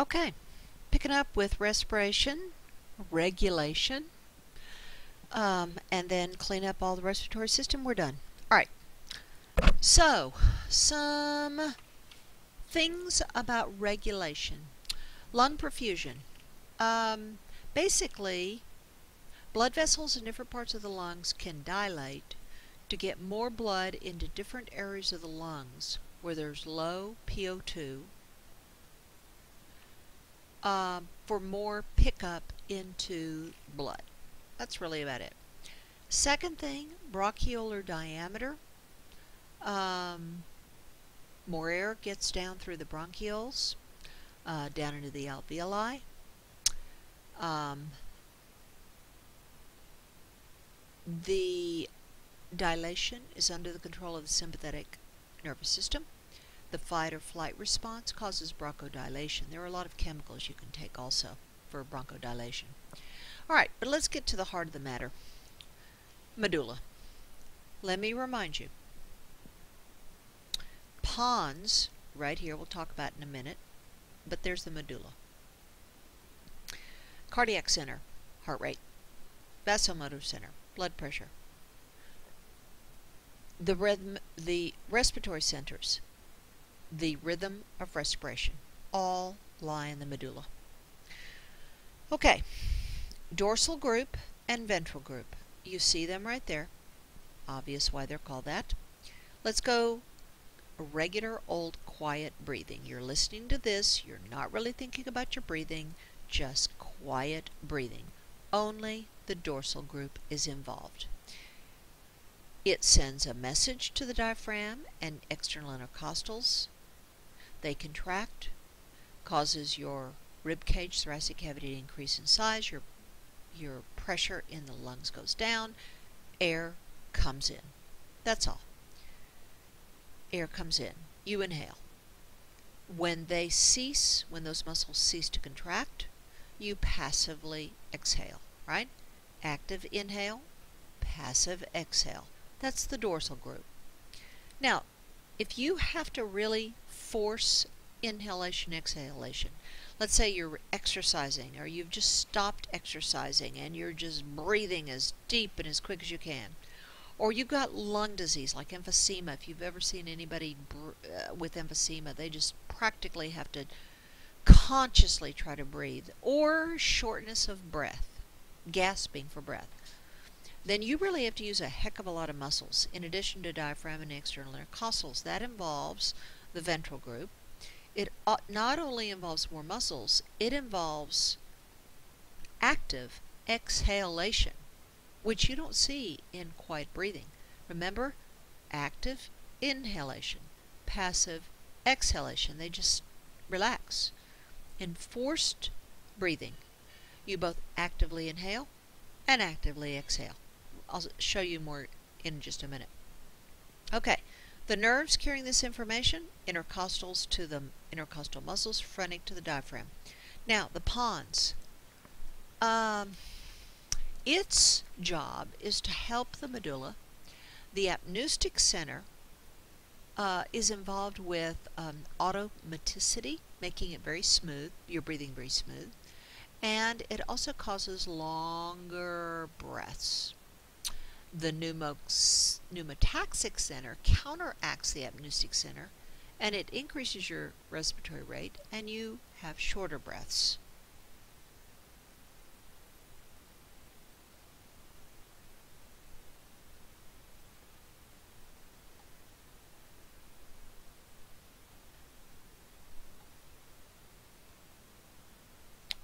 Okay, picking up with respiration, regulation, um, and then clean up all the respiratory system. We're done. All right. So, some things about regulation. Lung perfusion. Um, basically, blood vessels in different parts of the lungs can dilate to get more blood into different areas of the lungs where there's low PO2 uh, for more pickup into blood. That's really about it. Second thing, bronchiolar diameter. Um, more air gets down through the bronchioles, uh, down into the alveoli. Um, the dilation is under the control of the sympathetic nervous system. The fight or flight response causes bronchodilation. There are a lot of chemicals you can take also for bronchodilation. All right, but let's get to the heart of the matter. Medulla. Let me remind you. Pons, right here, we'll talk about in a minute, but there's the medulla. Cardiac center, heart rate. Vasomotor center, blood pressure. The, rhythm, the respiratory centers, the rhythm of respiration, all lie in the medulla. Okay, dorsal group and ventral group. You see them right there. Obvious why they're called that. Let's go regular old quiet breathing. You're listening to this, you're not really thinking about your breathing, just quiet breathing. Only the dorsal group is involved. It sends a message to the diaphragm and external intercostals. They contract, causes your rib cage, thoracic cavity to increase in size, your your pressure in the lungs goes down, air comes in. That's all. Air comes in. You inhale. When they cease, when those muscles cease to contract, you passively exhale, right? Active inhale, passive exhale. That's the dorsal group. Now, if you have to really force inhalation, exhalation, let's say you're exercising or you've just stopped exercising and you're just breathing as deep and as quick as you can. Or you've got lung disease like emphysema. If you've ever seen anybody uh, with emphysema, they just practically have to consciously try to breathe. Or shortness of breath, gasping for breath. Then you really have to use a heck of a lot of muscles in addition to diaphragm and external intercostals. That involves the ventral group, it not only involves more muscles, it involves active exhalation, which you don't see in quiet breathing. Remember, active inhalation, passive exhalation. They just relax. In forced breathing, you both actively inhale and actively exhale. I'll show you more in just a minute. Okay, the nerves carrying this information, intercostals to the intercostal muscles, phrenic to the diaphragm. Now, the pons. Um, its job is to help the medulla. The apneustic center uh, is involved with um, automaticity, making it very smooth. You're breathing very smooth. And it also causes longer breaths. The pneumotaxic center counteracts the apneustic center and it increases your respiratory rate and you have shorter breaths.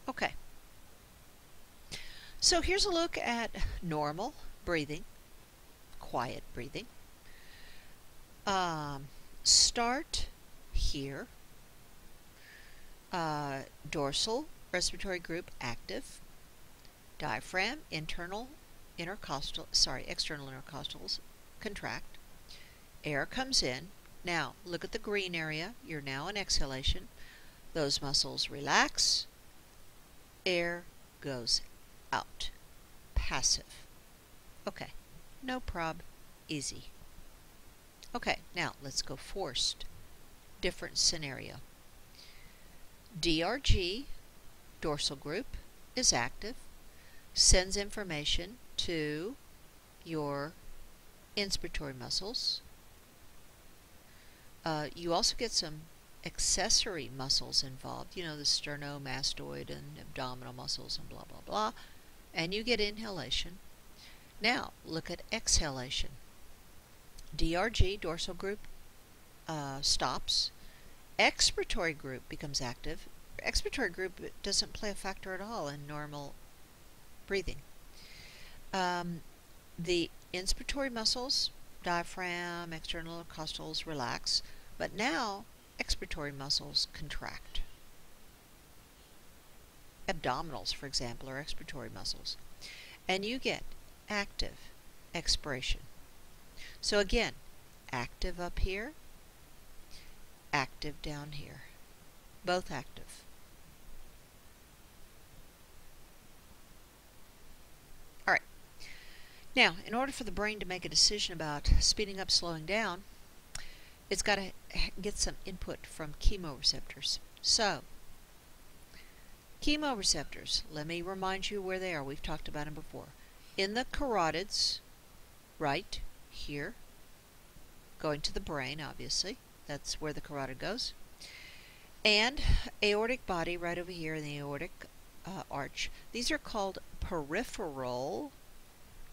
Okay. So here's a look at normal breathing quiet breathing. Um, start here. Uh, dorsal respiratory group active. Diaphragm, internal intercostal, sorry, external intercostals contract. Air comes in. Now, look at the green area. You're now in exhalation. Those muscles relax. Air goes out. Passive. Okay no prob, easy. Okay, now let's go forced. Different scenario. DRG, dorsal group, is active, sends information to your inspiratory muscles. Uh, you also get some accessory muscles involved, you know, the sternomastoid and abdominal muscles and blah, blah, blah. And you get inhalation. Now, look at exhalation. DRG, dorsal group, uh, stops. Expiratory group becomes active. Expiratory group doesn't play a factor at all in normal breathing. Um, the inspiratory muscles, diaphragm, external costals, relax, but now expiratory muscles contract. Abdominals, for example, are expiratory muscles. And you get active expiration. So again, active up here, active down here. Both active. Alright. Now, in order for the brain to make a decision about speeding up, slowing down, it's got to get some input from chemoreceptors. So, chemoreceptors, let me remind you where they are. We've talked about them before. In the carotids, right here, going to the brain, obviously. That's where the carotid goes. And aortic body right over here in the aortic uh, arch. These are called peripheral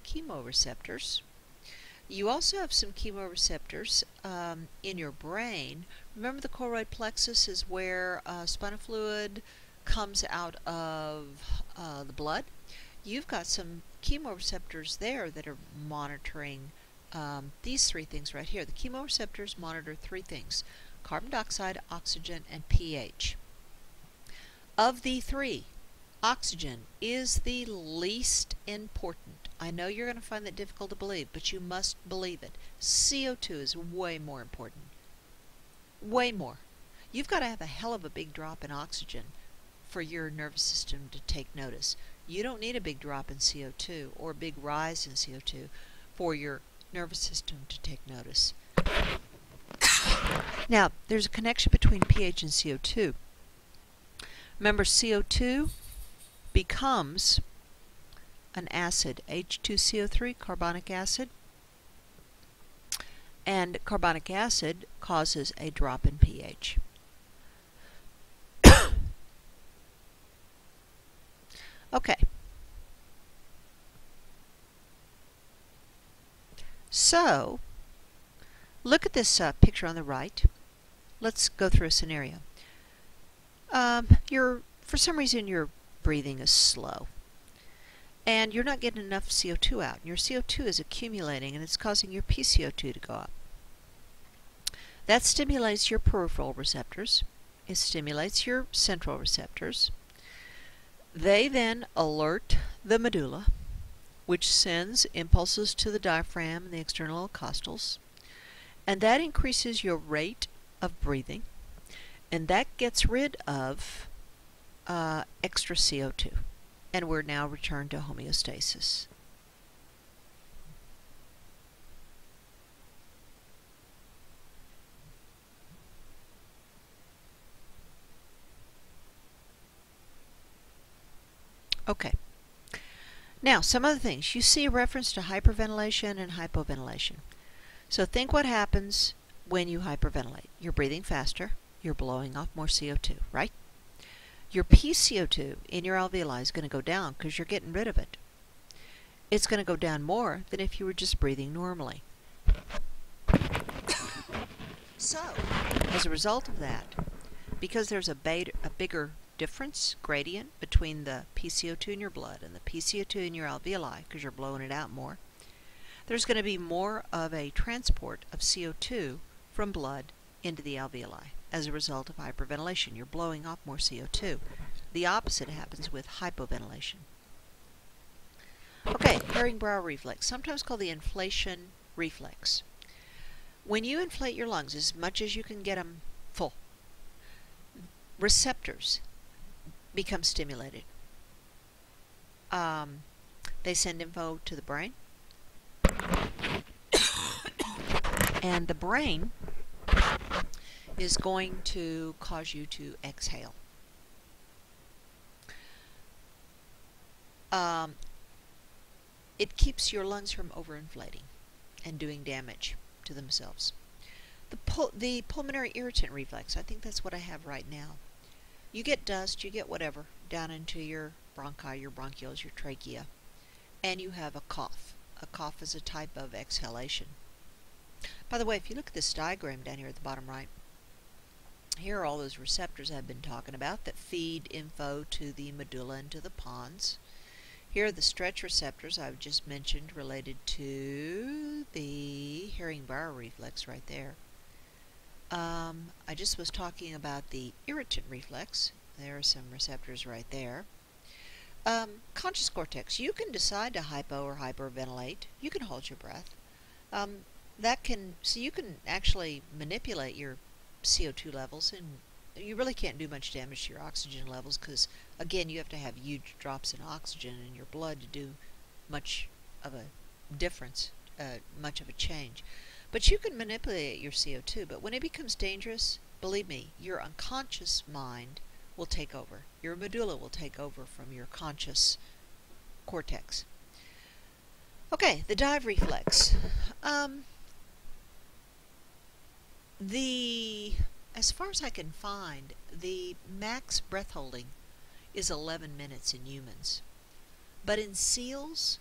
chemoreceptors. You also have some chemoreceptors um, in your brain. Remember the choroid plexus is where uh, spinal fluid comes out of uh, the blood? You've got some chemoreceptors there that are monitoring um, these three things right here. The chemoreceptors monitor three things carbon dioxide, oxygen, and pH. Of the three, oxygen is the least important. I know you're going to find that difficult to believe, but you must believe it. CO2 is way more important. Way more. You've got to have a hell of a big drop in oxygen for your nervous system to take notice. You don't need a big drop in CO2 or a big rise in CO2 for your nervous system to take notice. now, there's a connection between pH and CO2. Remember, CO2 becomes an acid, H2CO3, carbonic acid, and carbonic acid causes a drop in pH. Okay. So, look at this uh, picture on the right. Let's go through a scenario. Um, you're, for some reason, your breathing is slow. And you're not getting enough CO2 out. Your CO2 is accumulating and it's causing your PCO2 to go up. That stimulates your peripheral receptors. It stimulates your central receptors. They then alert the medulla which sends impulses to the diaphragm and the external costals. And that increases your rate of breathing. And that gets rid of uh, extra CO2. And we're now returned to homeostasis. Okay. Now, some other things. You see a reference to hyperventilation and hypoventilation. So think what happens when you hyperventilate. You're breathing faster. You're blowing off more CO2, right? Your PCO2 in your alveoli is going to go down because you're getting rid of it. It's going to go down more than if you were just breathing normally. so, as a result of that, because there's a, beta, a bigger difference, gradient, between the PCO2 in your blood and the PCO2 in your alveoli, because you're blowing it out more, there's going to be more of a transport of CO2 from blood into the alveoli as a result of hyperventilation. You're blowing off more CO2. The opposite happens with hypoventilation. Okay, Hering-Breuer reflex, sometimes called the inflation reflex. When you inflate your lungs as much as you can get them full, receptors become stimulated. Um, they send info to the brain. and the brain is going to cause you to exhale. Um, it keeps your lungs from overinflating and doing damage to themselves. The, pul the pulmonary irritant reflex, I think that's what I have right now. You get dust, you get whatever down into your bronchi, your bronchioles, your trachea, and you have a cough. A cough is a type of exhalation. By the way, if you look at this diagram down here at the bottom right, here are all those receptors I've been talking about that feed info to the medulla and to the pons. Here are the stretch receptors I've just mentioned related to the Hering-Breuer reflex right there. Um, I just was talking about the irritant reflex. There are some receptors right there. Um, conscious cortex. You can decide to hypo or hyperventilate. You can hold your breath. Um, that can so you can actually manipulate your CO2 levels and you really can't do much damage to your oxygen levels because again you have to have huge drops in oxygen in your blood to do much of a difference, uh, much of a change. But you can manipulate your CO2. But when it becomes dangerous, believe me, your unconscious mind will take over. Your medulla will take over from your conscious cortex. Okay, the dive reflex. Um, the, as far as I can find, the max breath holding is 11 minutes in humans. But in seals,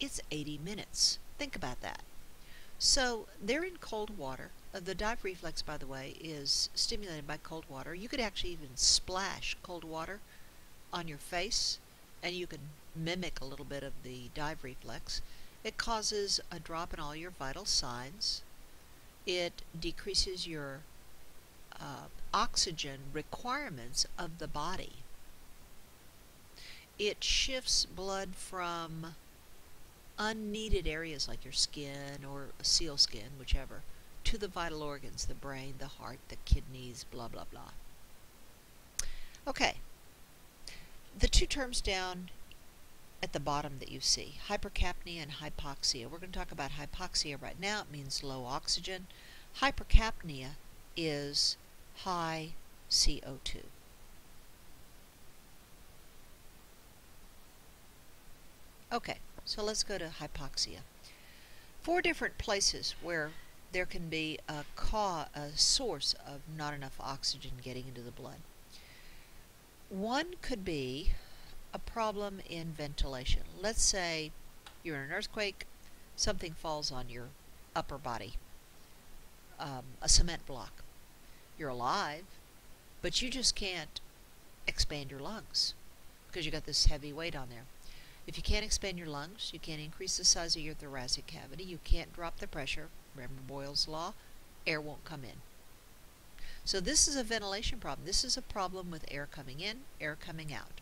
it's 80 minutes. Think about that. So they're in cold water. Uh, the dive reflex, by the way, is stimulated by cold water. You could actually even splash cold water on your face, and you can mimic a little bit of the dive reflex. It causes a drop in all your vital signs. It decreases your uh, oxygen requirements of the body. It shifts blood from unneeded areas like your skin or seal skin, whichever, to the vital organs, the brain, the heart, the kidneys, blah, blah, blah. Okay. The two terms down at the bottom that you see, hypercapnia and hypoxia. We're going to talk about hypoxia right now. It means low oxygen. Hypercapnia is high CO2. Okay, so let's go to hypoxia. Four different places where there can be a, ca a source of not enough oxygen getting into the blood. One could be a problem in ventilation. Let's say you're in an earthquake, something falls on your upper body, um, a cement block. You're alive, but you just can't expand your lungs because you got this heavy weight on there. If you can't expand your lungs, you can't increase the size of your thoracic cavity, you can't drop the pressure, remember Boyle's law, air won't come in. So this is a ventilation problem. This is a problem with air coming in, air coming out.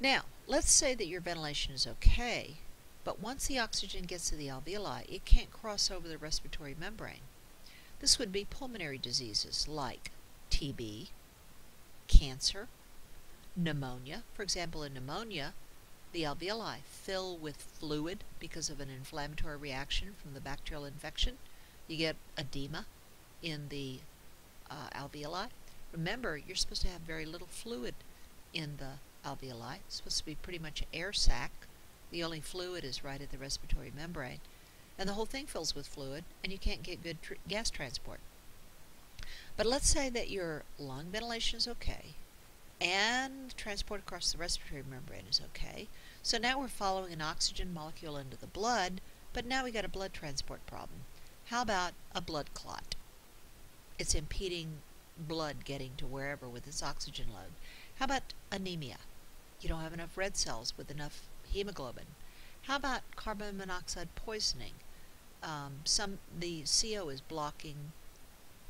Now, let's say that your ventilation is okay, but once the oxygen gets to the alveoli, it can't cross over the respiratory membrane. This would be pulmonary diseases like TB, cancer, pneumonia. For example, in pneumonia, the alveoli fill with fluid because of an inflammatory reaction from the bacterial infection. You get edema in the uh, alveoli. Remember, you're supposed to have very little fluid in the alveoli. It's supposed to be pretty much air sac. The only fluid is right at the respiratory membrane. And the whole thing fills with fluid, and you can't get good tr gas transport. But let's say that your lung ventilation is okay, and transport across the respiratory membrane is okay. So now we're following an oxygen molecule into the blood, but now we got a blood transport problem. How about a blood clot? It's impeding blood getting to wherever with its oxygen load. How about anemia? You don't have enough red cells with enough hemoglobin. How about carbon monoxide poisoning? Um, some the CO is blocking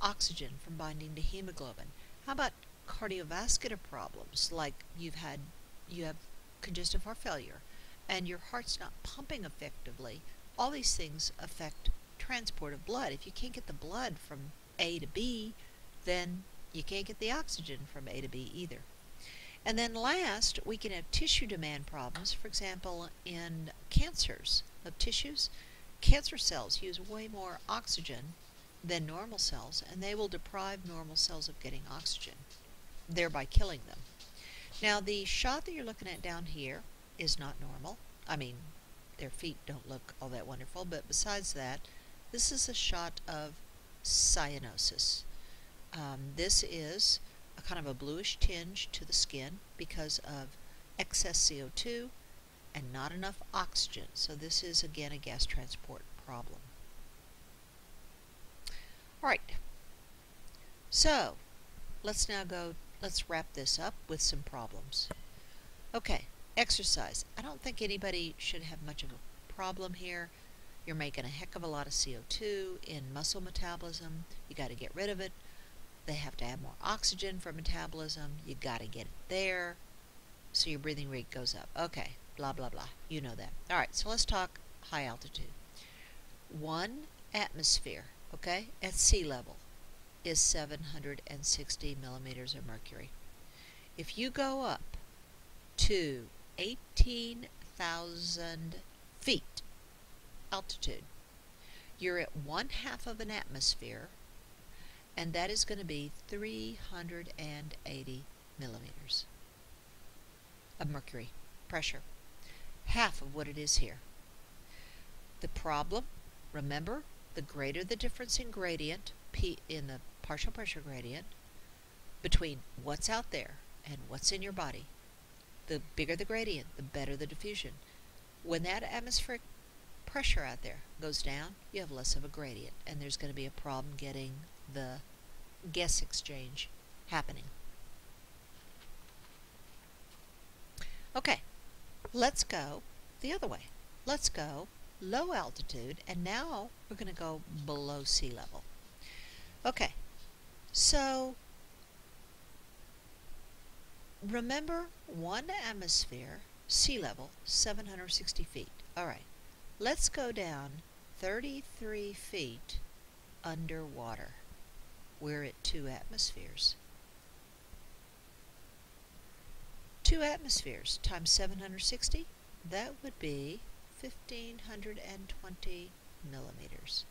oxygen from binding to hemoglobin. How about cardiovascular problems like you've had you have congestive heart failure and your heart's not pumping effectively all these things affect transport of blood. If you can't get the blood from A to B then you can't get the oxygen from A to B either. And then last we can have tissue demand problems for example in cancers of tissues. Cancer cells use way more oxygen than normal cells and they will deprive normal cells of getting oxygen thereby killing them. Now the shot that you're looking at down here is not normal. I mean, their feet don't look all that wonderful, but besides that, this is a shot of cyanosis. Um, this is a kind of a bluish tinge to the skin because of excess CO2 and not enough oxygen. So this is again a gas transport problem. All right. So let's now go, let's wrap this up with some problems. Okay, exercise. I don't think anybody should have much of a problem here. You're making a heck of a lot of CO2 in muscle metabolism. You got to get rid of it. They have to have more oxygen for metabolism. You got to get it there. So your breathing rate goes up. Okay, blah, blah, blah. You know that. All right, so let's talk high altitude. One atmosphere, okay, at sea level is 760 millimeters of mercury. If you go up to 18,000 feet altitude, you're at one half of an atmosphere, and that is going to be 380 millimeters of mercury pressure, half of what it is here. The problem, remember, the greater the difference in gradient, P in the partial pressure gradient, between what's out there and what's in your body, the bigger the gradient, the better the diffusion. When that atmospheric pressure out there goes down, you have less of a gradient, and there's going to be a problem getting the gas exchange happening. Okay, let's go the other way. Let's go low altitude, and now we're going to go below sea level. Okay, so remember one atmosphere, sea level, 760 feet. All right, let's go down 33 feet underwater. We're at two atmospheres. Two atmospheres times 760, that would be 1520 millimeters.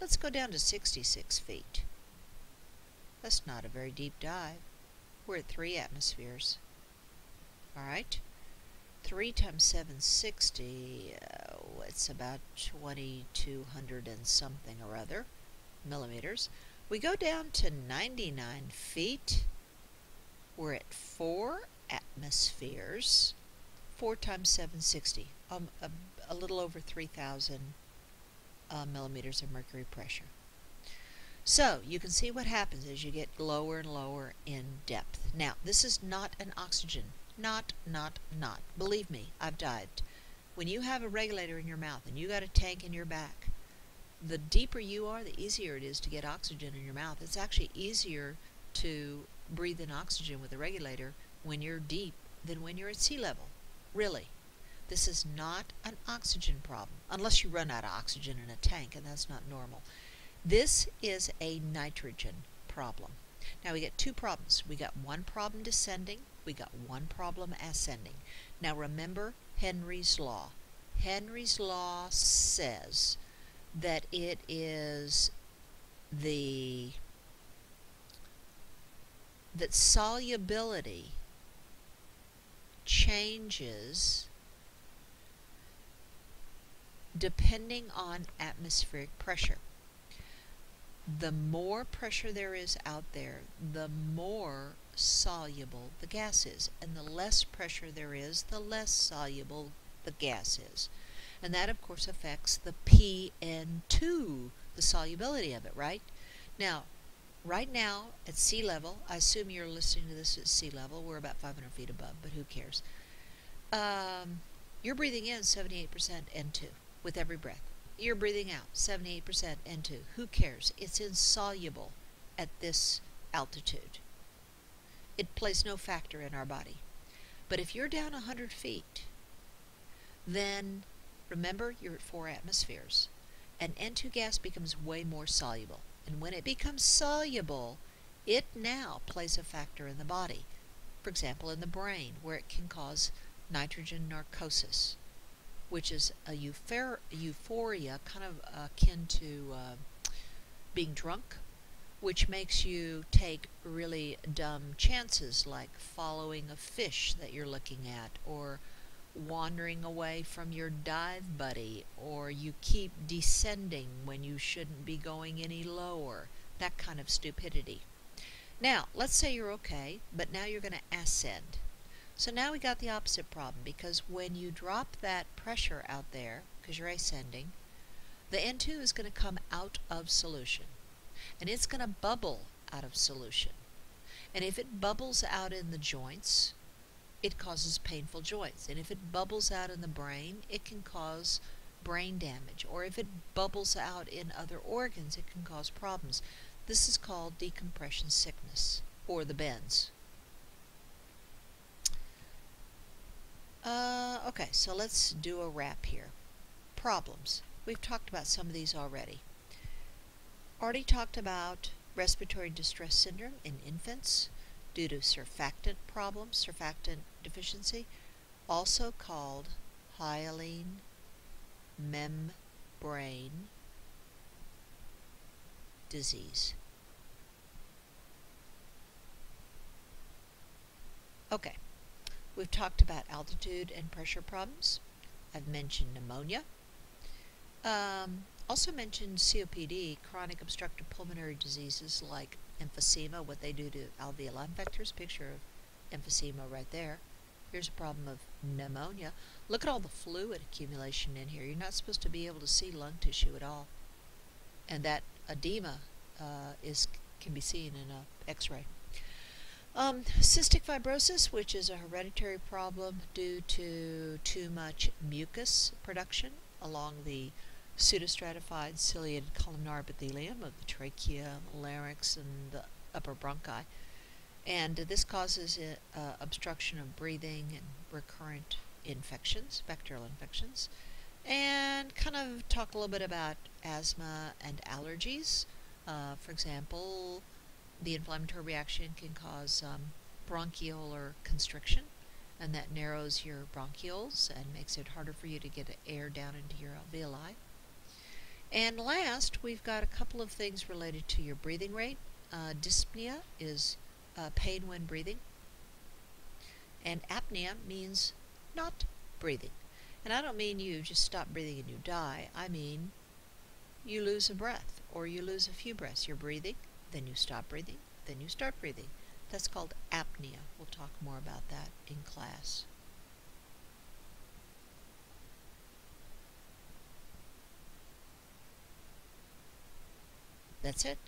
Let's go down to 66 feet. That's not a very deep dive. We're at three atmospheres. Alright? 3 times 760, uh, it's about 2200 and something or other millimeters. We go down to 99 feet. We're at four atmospheres. 4 times 760, um, a, a little over 3,000 uh, millimeters of mercury pressure. So you can see what happens as you get lower and lower in depth. Now, this is not an oxygen. Not, not, not. Believe me, I've dived. When you have a regulator in your mouth and you got a tank in your back, the deeper you are, the easier it is to get oxygen in your mouth. It's actually easier to breathe in oxygen with a regulator when you're deep than when you're at sea level. Really. This is not an oxygen problem, unless you run out of oxygen in a tank, and that's not normal. This is a nitrogen problem. Now we get two problems. We got one problem descending, we got one problem ascending. Now remember Henry's law. Henry's law says that it is the that solubility changes depending on atmospheric pressure. The more pressure there is out there, the more soluble the gas is. And the less pressure there is, the less soluble the gas is. And that, of course, affects the PN2, the solubility of it, right? Now, right now at sea level, I assume you're listening to this at sea level. We're about 500 feet above, but who cares? Um, you're breathing in 78% N2 with every breath. You're breathing out 78% N2. Who cares? It's insoluble at this altitude. It plays no factor in our body. But if you're down 100 feet, then remember you're at four atmospheres. And N2 gas becomes way more soluble. And when it becomes soluble, it now plays a factor in the body. For example, in the brain, where it can cause nitrogen narcosis, which is a euphoria kind of akin to uh, being drunk, which makes you take really dumb chances like following a fish that you're looking at or wandering away from your dive buddy or you keep descending when you shouldn't be going any lower. That kind of stupidity. Now, let's say you're okay, but now you're going to ascend. So now we got the opposite problem because when you drop that pressure out there, because you're ascending, the N2 is going to come out of solution. And it's going to bubble out of solution. And if it bubbles out in the joints, it causes painful joints. And if it bubbles out in the brain, it can cause brain damage. Or if it bubbles out in other organs, it can cause problems. This is called decompression sickness, or the bends. Uh, okay, so let's do a wrap here. Problems. We've talked about some of these already. Already talked about respiratory distress syndrome in infants due to surfactant problems, surfactant deficiency, also called hyaline membrane disease. Okay, we've talked about altitude and pressure problems. I've mentioned pneumonia. Um, also mentioned COPD, chronic obstructive pulmonary diseases like emphysema, what they do to alveoli infectors. Picture of emphysema right there. Here's a problem of pneumonia. Look at all the fluid accumulation in here. You're not supposed to be able to see lung tissue at all. And that edema uh, is can be seen in a X-ray. Um, cystic fibrosis, which is a hereditary problem due to too much mucus production along the pseudostratified ciliated columnar epithelium of the trachea, larynx, and the upper bronchi. And this causes uh, obstruction of breathing and recurrent infections, bacterial infections. And kind of talk a little bit about asthma and allergies. Uh, for example, the inflammatory reaction can cause um, bronchiolar constriction, and that narrows your bronchioles and makes it harder for you to get air down into your alveoli. And last, we've got a couple of things related to your breathing rate. Uh, dyspnea is uh, pain when breathing, and apnea means not breathing. And I don't mean you just stop breathing and you die. I mean you lose a breath or you lose a few breaths. You're breathing, then you stop breathing, then you start breathing. That's called apnea. We'll talk more about that in class. That's it.